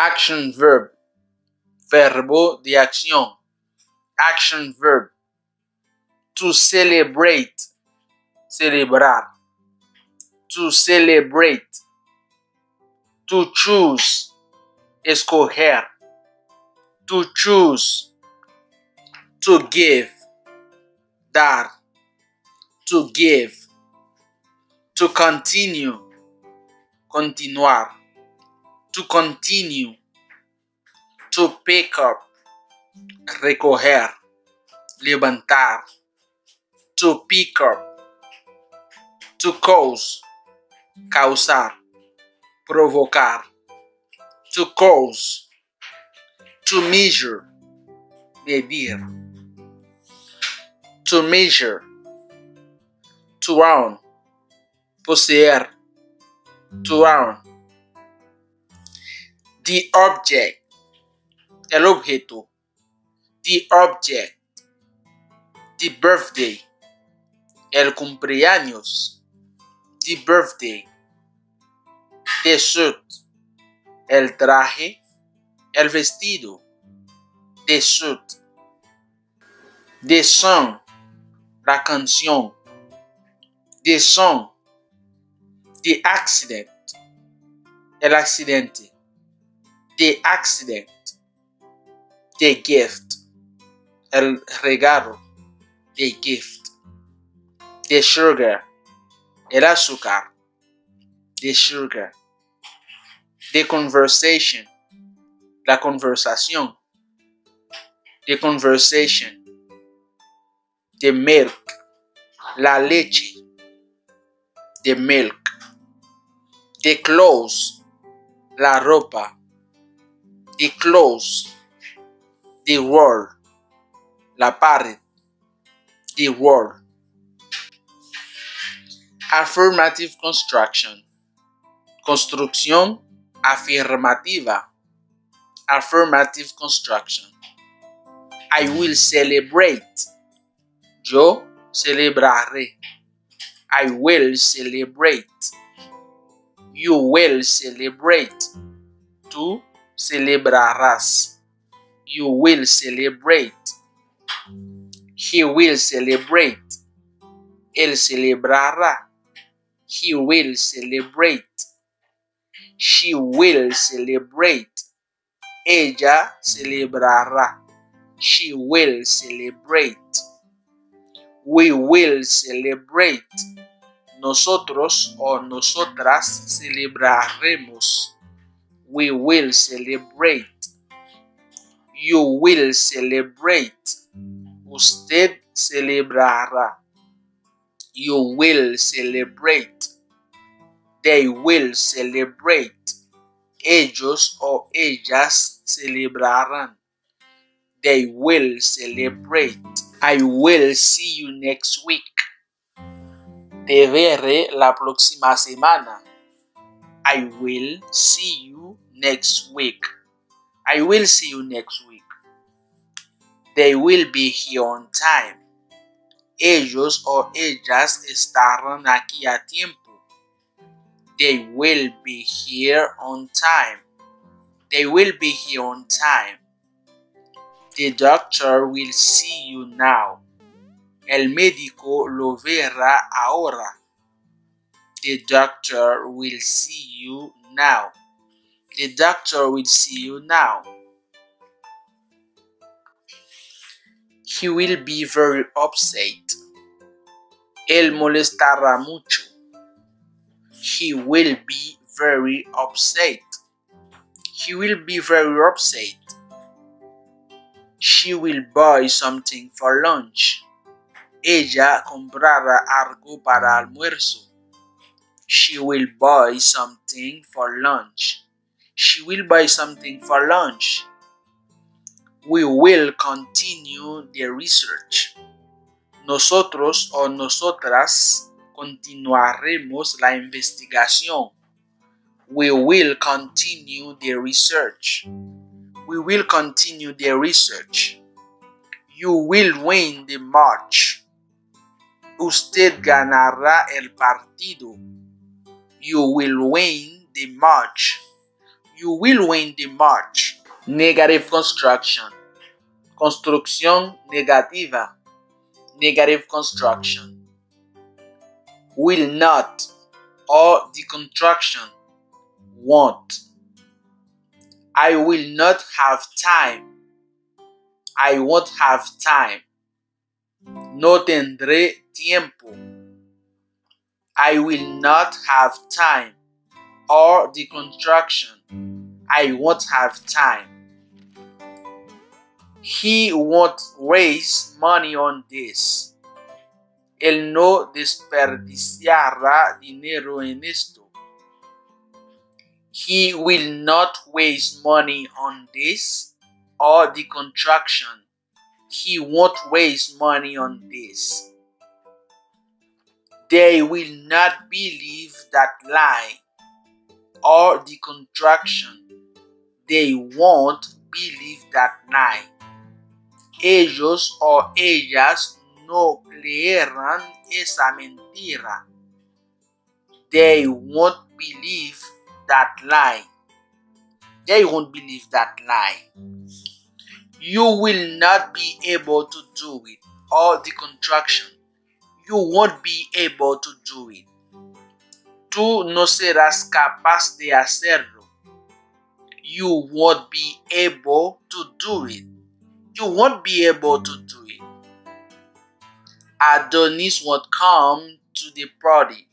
Action verb. Verbo de acción. Action verb. To celebrate. Celebrar. To celebrate. To choose. Escoger. To choose. To give. Dar. To give. To continue. Continuar. To continue. To pick up. Recoger. Levantar. To pick up. To cause. Causar. Provocar. To cause. To measure. Medir. To measure. To own. Poseer. To own. The object. El objeto. The object. The birthday. El cumpleaños. The birthday. The suit. El traje. El vestido. The suit. The song. La canción. The song. The accident. El accidente. The accident. The gift. El regalo. The gift. The sugar. El azúcar. The sugar. The conversation. La conversación. The conversation. The milk. La leche. The milk. The clothes. La ropa. The clothes. The wall. La pared. The wall. Affirmative construction. Construcción afirmativa. Affirmative construction. I will celebrate. Yo celebraré. I will celebrate. You will celebrate. Celebrarás. You will celebrate. He will celebrate. Él celebrará. He will celebrate. She will celebrate. Ella celebrará. She will celebrate. We will celebrate. Nosotros o nosotras celebraremos. We will celebrate. You will celebrate. Usted celebrará. You will celebrate. They will celebrate. Ellos o ellas celebrarán. They will celebrate. I will see you next week. Te veré la próxima semana. I will see you next week. I will see you next week. They will be here on time. Ellos o ellas estarán aquí a tiempo. They will be here on time. They will be here on time. The doctor will see you now. El médico lo verá ahora. The doctor will see you now. The doctor will see you now. He will be very upset. Él molestará mucho. He will be very upset. He will be very upset. She will buy something for lunch. Ella comprará algo para almuerzo. She will buy something for lunch. She will buy something for lunch. We will continue the research. Nosotros o nosotras continuaremos la investigación. We will continue the research. We will continue the research. You will win the match. Usted ganará el partido. You will win the match. You will win the march. Negative construction. Construcción negativa. Negative construction. Will not or the contraction won't. I will not have time. I won't have time. No tendré tiempo. I will not have time. Or the contraction. I won't have time. He won't waste money on this. Él no desperdiciará dinero en esto. He will not waste money on this or the contraction. He won't waste money on this. They will not believe that lie or the contraction. They won't believe that lie. Ellos o ellas no creerán esa mentira. They won't believe that lie. They won't believe that lie. You will not be able to do it. Or the contraction. You won't be able to do it. Tú no serás capaz de hacerlo. You won't be able to do it. You won't be able to do it. Adonis won't come to the party.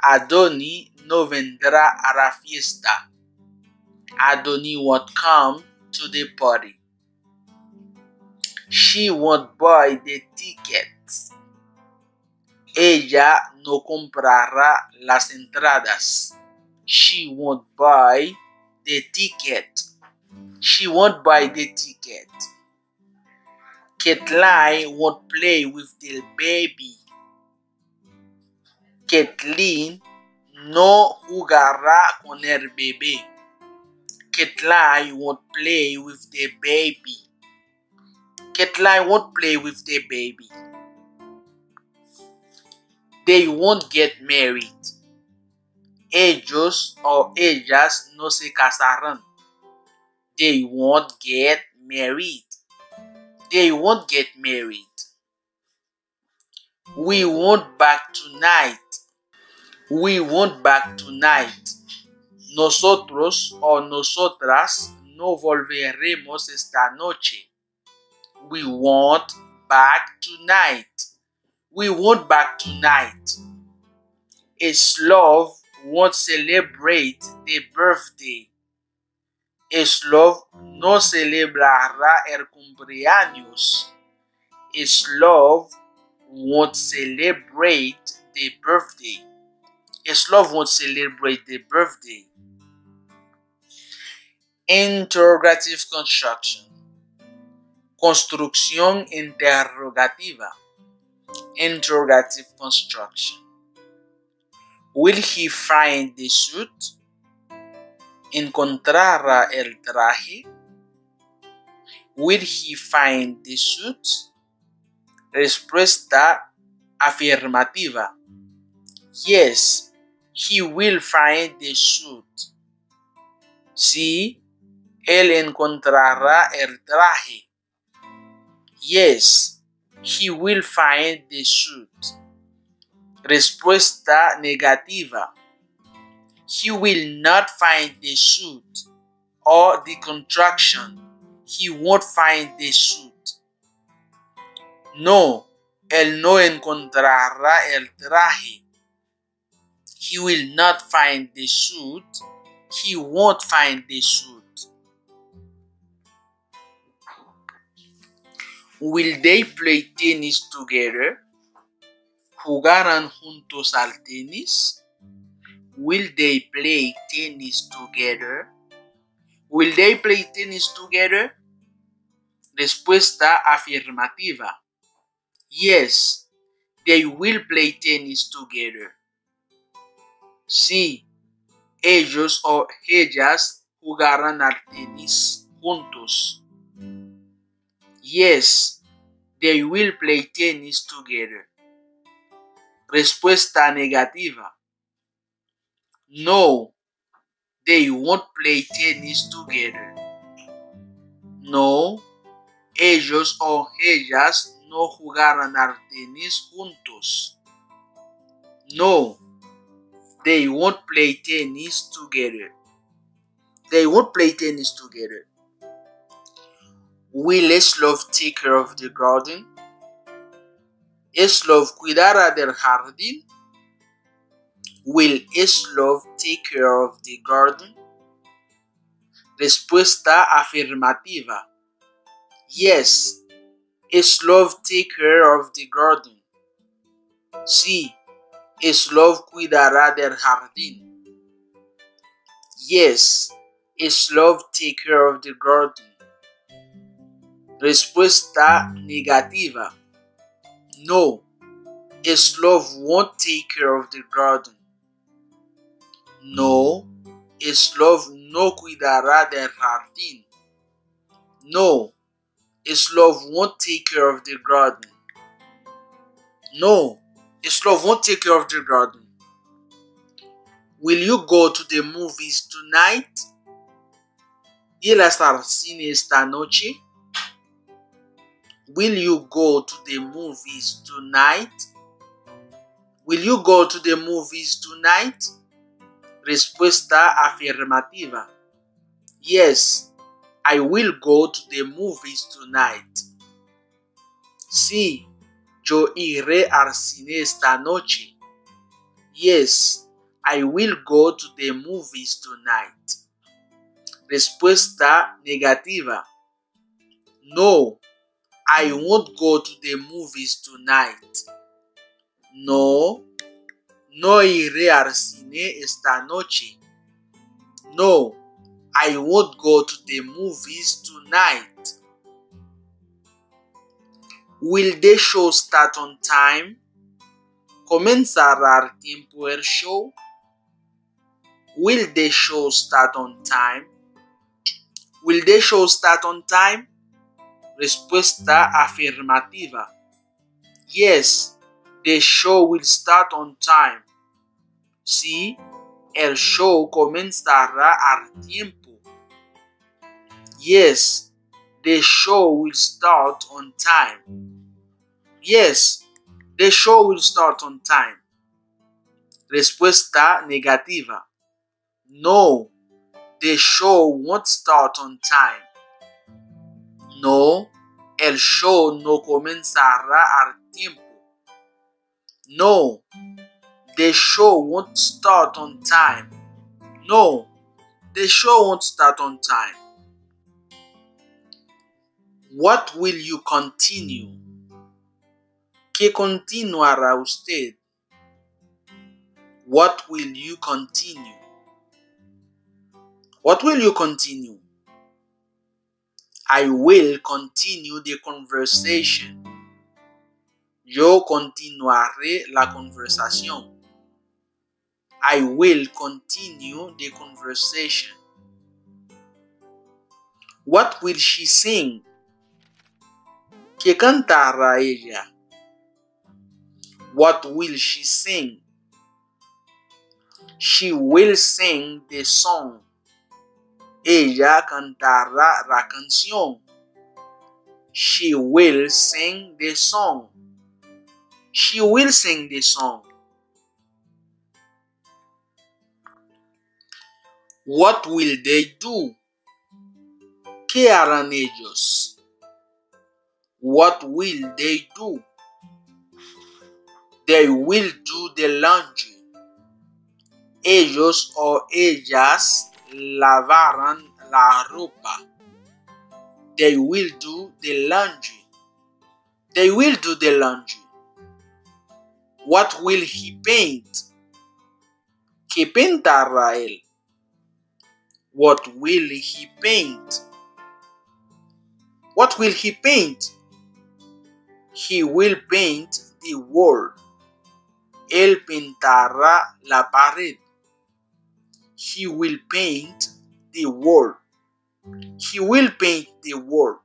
Adoni no vendrá a la fiesta. Adoni won't come to the party. She won't buy the tickets. Ella no comprará las entradas. She won't buy the ticket. She won't buy the ticket. Kathleen won't play with the baby. Kathleen no jugará con el bebé. Kathleen won't play with the baby. Kathleen won't play with the baby. They won't get married. Ellos o ellas no se casarán. They won't get married. They won't get married. We won't back tonight. We won't back tonight. Nosotros o nosotras no volveremos esta noche. We won't back tonight. We won't back tonight. A Slav won't celebrate the birthday. A Slav no celebrará el cumpleaños. A Slav won't celebrate the birthday. A Slav won't celebrate the birthday. Interrogative construction. Construcción interrogativa. Interrogative construction. Will he find the suit? ¿Encontrará el traje? Will he find the suit? Respuesta afirmativa. Yes, he will find the suit. Sí, él encontrará el traje. Yes, he will find the suit. Respuesta negativa. He will not find the suit. Or the contraction. He won't find the suit. No, él no encontrará el traje. He will not find the suit. He won't find the suit. Will they play tennis together? ¿Jugarán juntos al tenis? Will they play tennis together? Will they play tennis together? Respuesta afirmativa. Yes, they will play tennis together. Sí, ellos o ellas jugarán al tenis juntos. Yes, they will play tennis together. Respuesta negativa. No, They won't play tennis together. No, ellos o ellas no jugarán al tenis juntos. No, they won't play tennis together. They won't play tennis together. Will Eslov take care of the garden? Eslov cuidará del jardín? Will Eslov take care of the garden? Respuesta afirmativa. Yes, Eslov take care of the garden. Sí, Eslov cuidará del jardín. Yes, Eslov take care of the garden. Respuesta negativa. No, Eslov won't take care of the garden. No, Eslov no cuidará del jardín. No, Eslov won't take care of the garden. No, Eslov won't take care of the garden. Will you go to the movies tonight? ¿Ir a cine esta noche? Will you go to the movies tonight? Will you go to the movies tonight? Respuesta afirmativa. Yes, I will go to the movies tonight. Sí, yo iré al cine esta noche. Yes, I will go to the movies tonight. Respuesta negativa. No, I won't go to the movies tonight. No, no iré al cine esta noche. No, I won't go to the movies tonight. Will the show start on time? ¿Comenzará al tiempo el show? Will the show start on time? Will the show start on time? Respuesta afirmativa. Yes, the show will start on time. Sí, el show comenzará al tiempo. Yes, the show will start on time. Yes, the show will start on time. Respuesta negativa. No, the show won't start on time. No, el show no comenzará al tiempo. No, the show won't start on time. No, the show won't start on time. What will you continue? ¿Qué continuará usted? What will you continue? What will you continue? I will continue the conversation. Yo continuaré la conversación. I will continue the conversation. What will she sing? ¿Qué cantará ella? What will she sing? She will sing the song. Ella cantará la canción. She will sing the song. She will sing the song. What will they do? ¿Qué harán ellos? What will they do? They will do the laundry. Ellos o ellas lavarán la ropa. They will do the laundry. They will do the laundry. What will he paint? ¿Qué pintará él? What will he paint? What will he paint? He will paint the wall. Él pintará la pared. He will paint the world. He will paint the world.